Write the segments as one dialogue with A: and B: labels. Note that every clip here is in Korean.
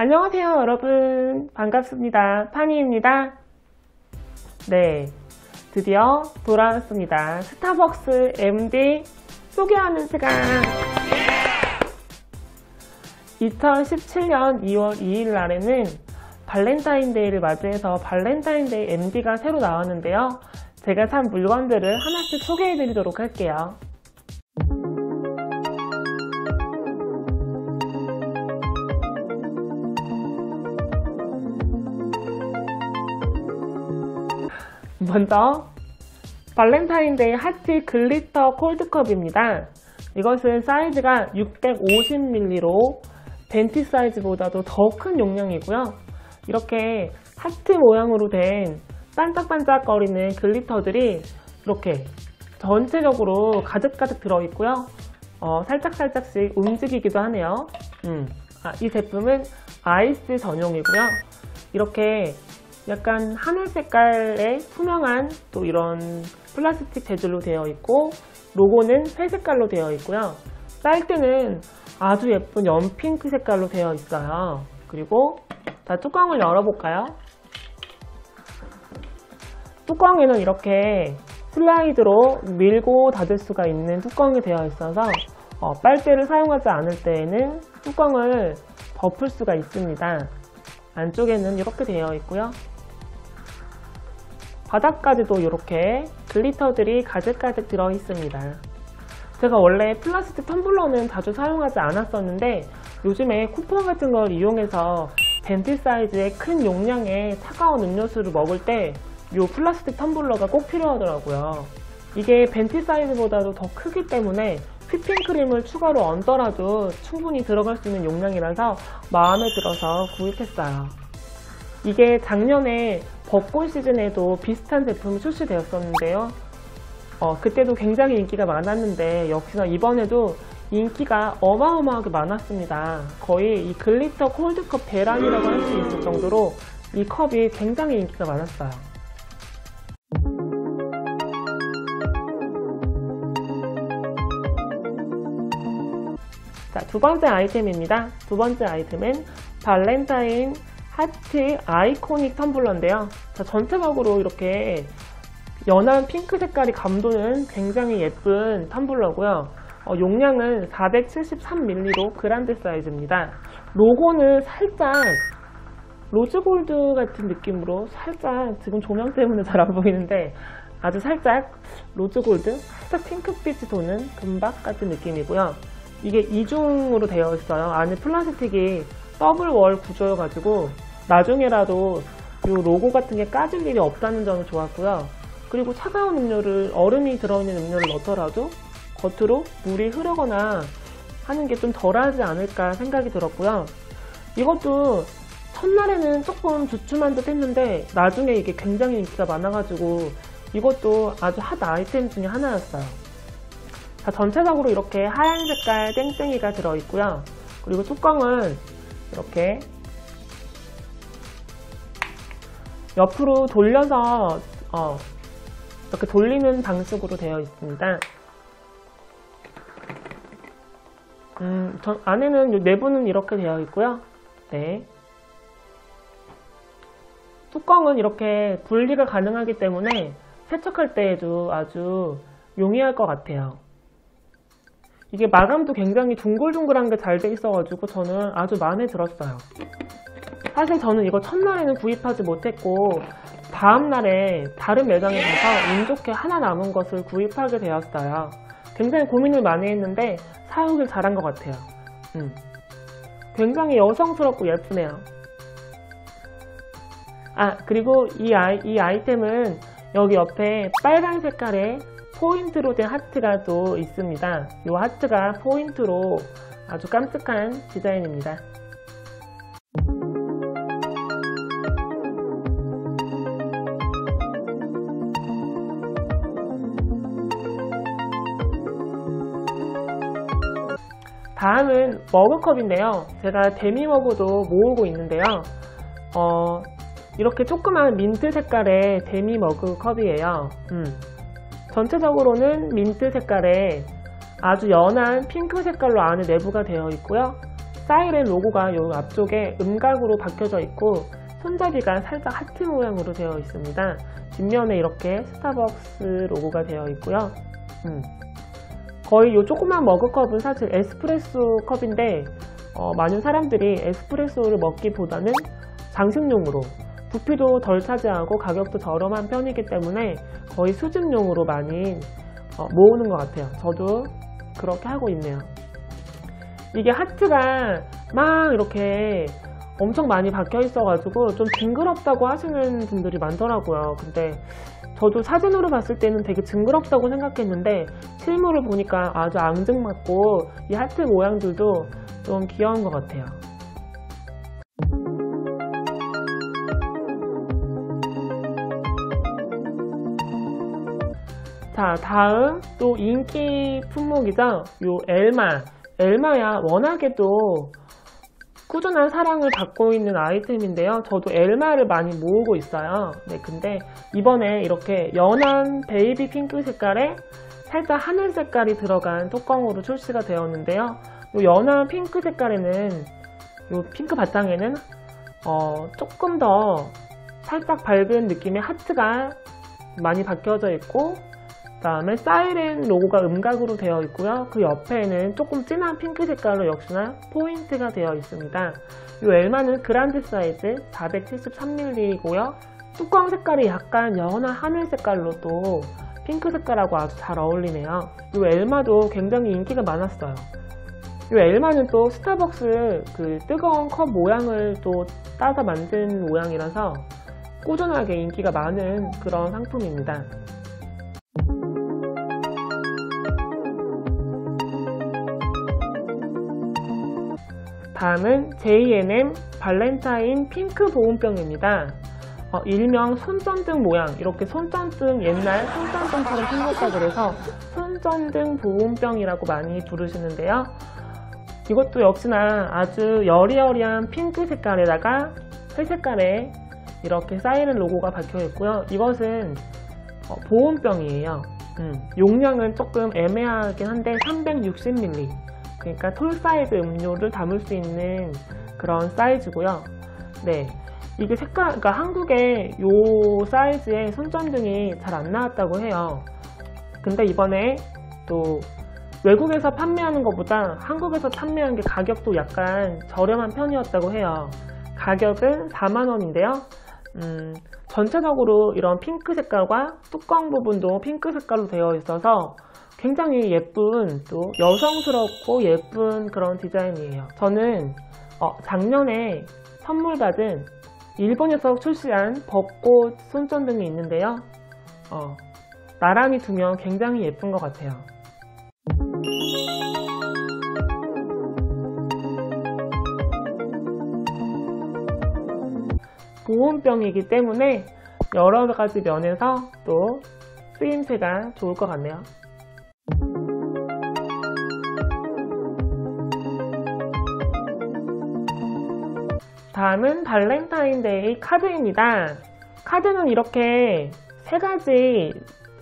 A: 안녕하세요 여러분. 반갑습니다. 파니입니다. 네 드디어 돌아왔습니다. 스타벅스 MD 소개하는 시간. 2017년 2월 2일 날에는 발렌타인데이를 맞이해서 발렌타인데이 MD가 새로 나왔는데요. 제가 산 물건들을 하나씩 소개해 드리도록 할게요 먼저 발렌타인데이 하트 glitter cold cup입니다. 이것은 사이즈가 650ml로 벤티 사이즈보다도 더 큰 용량이고요. 이렇게 하트 모양으로 된 반짝반짝거리는 glitter들이 이렇게 전체적으로 가득가득 들어있고요. 어, 살짝살짝씩 움직이기도 하네요. 음. 아, 이 제품은 아이스 전용이고요. 이렇게 약간 하늘 색깔의 투명한 또 이런 플라스틱 재질로 되어 있고 로고는 회 색깔로 되어 있고요. 사이트는 아주 예쁜 연핑크 색깔로 되어 있어요. 그리고 자 뚜껑을 열어볼까요? 뚜껑에는 이렇게 슬라이드로 밀고 닫을 수가 있는 뚜껑이 되어 있어서 어, 빨대를 사용하지 않을 때에는 뚜껑을 덮을 수가 있습니다. 안쪽에는 이렇게 되어 있고요. 바닥까지도 이렇게 glitter들이 가득가득 들어 있습니다. 제가 원래 플라스틱 텀블러는 자주 사용하지 않았었는데 요즘에 쿠폰 같은 걸 이용해서 벤티 사이즈의 큰 용량의 차가운 음료수를 먹을 때 이 플라스틱 텀블러가 꼭 필요하더라고요. 이게 벤티 사이즈보다도 더 크기 때문에 휘핑크림을 추가로 얹더라도 충분히 들어갈 수 있는 용량이라서 마음에 들어서 구입했어요. 이게 작년에 벚꽃 시즌에도 비슷한 제품이 출시되었었는데요. 어, 그때도 굉장히 인기가 많았는데 역시나 이번에도 인기가 어마어마하게 많았습니다. 거의 이 glitter cold cup 대란이라고 할 수 있을 정도로 이 컵이 굉장히 인기가 많았어요. 자, 두 번째 아이템입니다. 두 번째 아이템은 발렌타인 하트 iconic 텀블러인데요. 자, 전체적으로 이렇게 연한 핑크 색깔이 감도는 굉장히 예쁜 텀블러고요. 어, 용량은 473ml로 그란데 사이즈입니다. 로고는 살짝 rose gold 같은 느낌으로 살짝 지금 조명 때문에 잘 안 보이는데 아주 살짝 rose gold, 살짝 핑크빛이 도는 금박 같은 느낌이고요. 이게 이중으로 되어 있어요. 안에 플라스틱이 double wall 구조여가지고 나중에라도 이 로고 같은 게 까질 일이 없다는 점이 좋았고요. 그리고 차가운 음료를 얼음이 들어있는 음료를 넣더라도 겉으로 물이 흐르거나 하는 게 좀 덜하지 않을까 생각이 들었고요. 이것도 첫날에는 조금 주춤한 듯 했는데 나중에 이게 굉장히 인기가 많아가지고 이것도 아주 핫 아이템 중에 하나였어요. 자, 전체적으로 이렇게 하얀 색깔 땡땡이가 들어있고요. 그리고 뚜껑은 이렇게 옆으로 돌려서 어, 이렇게 돌리는 방식으로 되어 있습니다. 음, 전 안에는 내부는 이렇게 되어 있고요. 네. 뚜껑은 이렇게 분리가 가능하기 때문에 세척할 때에도 아주 용이할 것 같아요. 이게 마감도 굉장히 둥글둥글한 게 잘 돼 있어가지고 저는 아주 마음에 들었어요. 사실 저는 이거 첫날에는 구입하지 못했고 다음날에 다른 매장에 가서 운 좋게 하나 남은 것을 구입하게 되었어요. 굉장히 고민을 많이 했는데 사용을 잘한 것 같아요. 음. 굉장히 여성스럽고 예쁘네요. 아 그리고 이, 아이, 이 아이템은 여기 옆에 빨간 색깔의 포인트로 된 하트가 또 있습니다. 이 하트가 포인트로 아주 깜찍한 디자인입니다. 다음은 머그컵인데요. 제가 demi머그도 모으고 있는데요. 어, 이렇게 조그만 민트 색깔의 demi 머그 컵이에요. 음. 전체적으로는 민트 색깔의 아주 연한 핑크 색깔로 안에 내부가 되어 있고요. 사이렌 로고가 요 앞쪽에 음각으로 박혀져 있고 손잡이가 살짝 하트 모양으로 되어 있습니다. 뒷면에 이렇게 스타벅스 로고가 되어 있고요. 음. 거의 이 조그만 머그컵은 사실 에스프레소 컵인데 어, 많은 사람들이 에스프레소를 먹기보다는 장식용으로 부피도 덜 차지하고 가격도 저렴한 편이기 때문에 거의 수집용으로 많이 어, 모으는 것 같아요. 저도 그렇게 하고 있네요. 이게 하트가 막 이렇게 엄청 많이 박혀 있어 가지고 좀 징그럽다고 하시는 분들이 많더라고요. 근데 저도 사진으로 봤을 때는 되게 징그럽다고 생각했는데 실물을 보니까 아주 앙증맞고 이 하트 모양들도 좀 귀여운 것 같아요. 자, 다음 또 인기 품목이죠. 요 엘마. 엘마야 워낙에도 꾸준한 사랑을 받고 있는 아이템인데요. 저도 엘마를 많이 모으고 있어요. 네, 근데 이번에 이렇게 연한 baby 핑크 색깔에 살짝 하늘 색깔이 들어간 뚜껑으로 출시가 되었는데요. 요 연한 핑크 색깔에는 요 핑크 바탕에는 어, 조금 더 살짝 밝은 느낌의 하트가 많이 박혀져 있고 그 다음에 사이렌 로고가 음각으로 되어 있고요. 그 옆에는 조금 진한 핑크 색깔로 역시나 포인트가 되어 있습니다. 이 엘마는 그란드 사이즈 473ml이고요. 뚜껑 색깔이 약간 연한 하늘 색깔로 또 핑크 색깔하고 아주 잘 어울리네요. 이 엘마도 굉장히 인기가 많았어요. 이 엘마는 또 스타벅스 그 뜨거운 컵 모양을 또 따서 만든 모양이라서 꾸준하게 인기가 많은 그런 상품입니다. 다음은 J&M 발렌타인 핑크 보온병입니다. 어, 일명 손전등 모양 이렇게 손전등 옛날 손전등처럼 생겼다 그래서 손전등 보온병이라고 많이 부르시는데요. 이것도 역시나 아주 여리여리한 핑크 색깔에다가 회색깔에 이렇게 사이렌 로고가 박혀 있고요. 이것은 어, 보온병이에요. 음, 용량은 조금 애매하긴 한데 360ml 그러니까 tall 사이즈 음료를 담을 수 있는 그런 사이즈고요. 네. 이게 색깔, 그러니까 한국에 이 사이즈의 손전등이 잘 안 나왔다고 해요. 근데 이번에 또 외국에서 판매하는 것보다 한국에서 판매한 게 가격도 약간 저렴한 편이었다고 해요. 가격은 4만원인데요. 음, 전체적으로 이런 핑크 색깔과 뚜껑 부분도 핑크 색깔로 되어 있어서 굉장히 예쁜 또 여성스럽고 예쁜 그런 디자인이에요. 저는 어, 작년에 선물 받은 일본에서 출시한 벚꽃 손전등이 있는데요. 어, 나란히 두면 굉장히 예쁜 것 같아요. 보온병이기 때문에 여러 가지 면에서 또 쓰임새가 좋을 것 같네요. 다음은 발렌타인데이 카드입니다. 카드는 이렇게 세 가지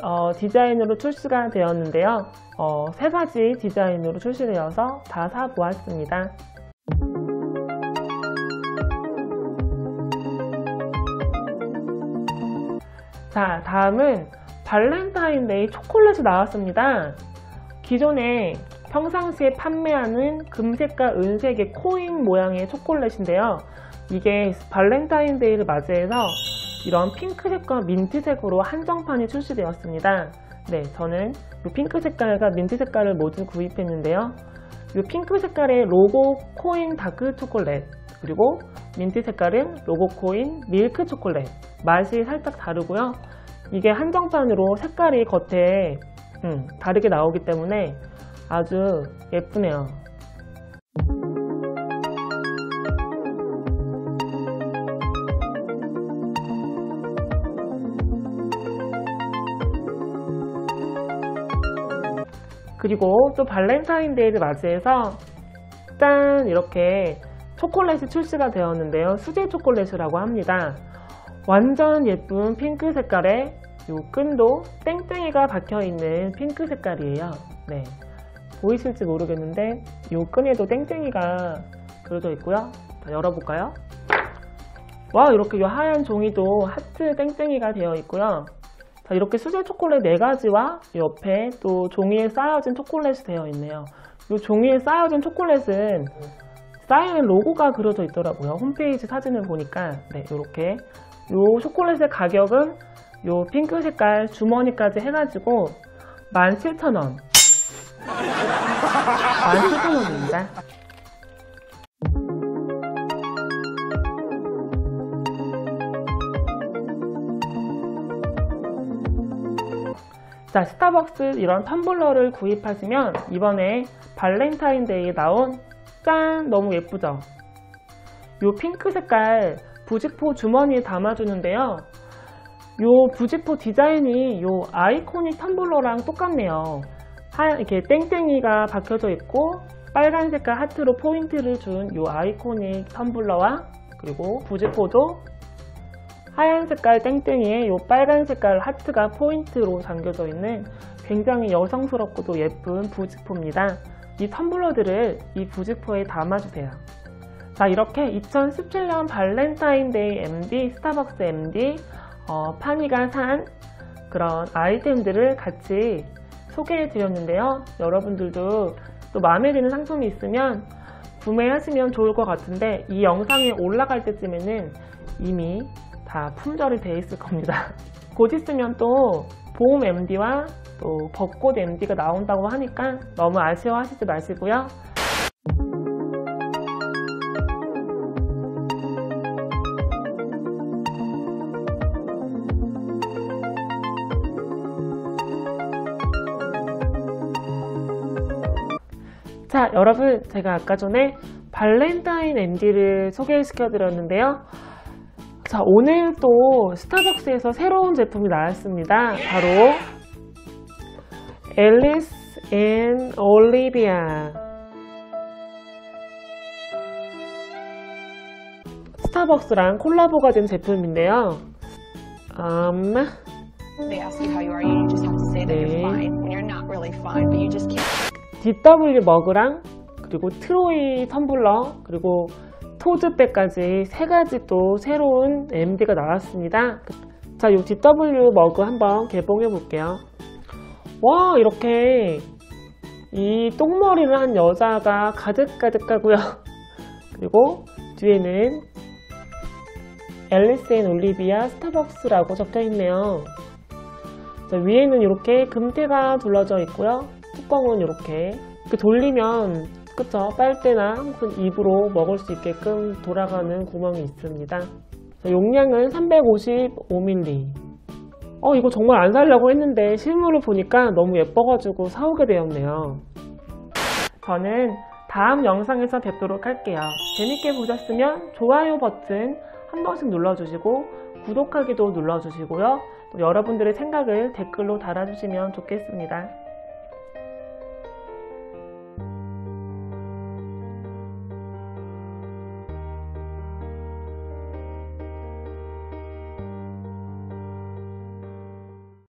A: 어, 디자인으로 출시가 되었는데요. 어, 세 가지 디자인으로 출시되어서 다 사보았습니다. 자, 다음은 발렌타인데이 초콜릿이 나왔습니다. 기존에 평상시에 판매하는 금색과 은색의 코인 모양의 초콜릿인데요. 이게 발렌타인데이를 맞이해서 이런 핑크색과 민트색으로 한정판이 출시되었습니다. 네, 저는 이 핑크 색깔과 민트 색깔을 모두 구입했는데요. 이 핑크 색깔의 로고 코인 다크 초콜릿 그리고 민트 색깔은 로고 코인 밀크 초콜릿 맛이 살짝 다르고요. 이게 한정판으로 색깔이 겉에 음, 다르게 나오기 때문에 아주 예쁘네요. 그리고 또 발렌타인데이를 맞이해서 짠 이렇게 초콜릿이 출시가 되었는데요. 수제 초콜릿이라고 합니다. 완전 예쁜 핑크 색깔에 요 끈도 땡땡이가 박혀있는 핑크 색깔이에요. 네. 보이실지 모르겠는데 요 끈에도 땡땡이가 그려져 있고요. 자, 열어볼까요? 와 이렇게 이 하얀 종이도 하트 땡땡이가 되어 있고요. 자, 이렇게 수제 초콜릿 4가지와 옆에 또 종이에 쌓여진 초콜릿이 되어 있네요. 이 종이에 쌓여진 초콜릿은 쌓여있는 로고가 그려져 있더라고요. 홈페이지 사진을 보니까 네, 이렇게 이 초콜릿의 가격은 이 핑크 색깔 주머니까지 해가지고 17,000원 17,000원입니다. 자, 스타벅스 이런 텀블러를 구입하시면 이번에 발렌타인데이에 나온 짠! 너무 예쁘죠? 요 핑크 색깔 부직포 주머니에 담아주는데요. 요 부직포 디자인이 요 iconic 텀블러랑 똑같네요. 이렇게 땡땡이가 박혀져 있고 빨간 색깔 하트로 포인트를 준 요 iconic 텀블러와 그리고 부직포도 하얀 색깔 땡땡이에 요 빨간 색깔 하트가 포인트로 담겨져 있는 굉장히 여성스럽고도 예쁜 부직포입니다. 이 텀블러들을 이 부직포에 담아주세요. 자 이렇게 2017년 발렌타인데이 MD, 스타벅스 MD, 어, 파니가 산 그런 아이템들을 같이 소개해 드렸는데요. 여러분들도 또 마음에 드는 상품이 있으면 구매하시면 좋을 것 같은데 이 영상이 올라갈 때쯤에는 이미 다 품절이 돼 있을 겁니다. 곧 있으면 또 보험 MD와 또 벚꽃 MD가 나온다고 하니까 너무 아쉬워하시지 마시고요. 자, 여러분, 제가 아까 전에 발렌타인 MD를 소개시켜 드렸는데요. 자, 오늘 또 스타벅스에서 새로운 제품이 나왔습니다. 바로 앨리스 앤 올리비아 스타벅스랑 콜라보가 된 제품인데요. 음,
B: They ask you how you are, you just have to say that
A: 네.
B: you're fine when you're not really fine, but you just can't.
A: DW 머그랑 그리고 트로이 텀블러 그리고 토트백까지 세 가지 또 새로운 MD가 나왔습니다. 자, 이 DW 머그 한번 개봉해 볼게요. 와, 이렇게 이 똥머리를 한 여자가 가득가득하고요. 그리고 뒤에는 앨리스 앤 올리비아 스타벅스라고 적혀 있네요. 자, 위에는 이렇게 금태가 둘러져 있고요. 뚜껑은 이렇게 돌리면 그쵸 빨대나 혹은 입으로 먹을 수 있게끔 돌아가는 구멍이 있습니다. 자, 용량은 355ml. 어 이거 정말 안 살려고 했는데 실물을 보니까 너무 예뻐가지고 사오게 되었네요. 저는 다음 영상에서 뵙도록 할게요. 재밌게 보셨으면 좋아요 버튼 한 번씩 눌러주시고 구독하기도 눌러주시고요. 또 여러분들의 생각을 댓글로 달아주시면 좋겠습니다.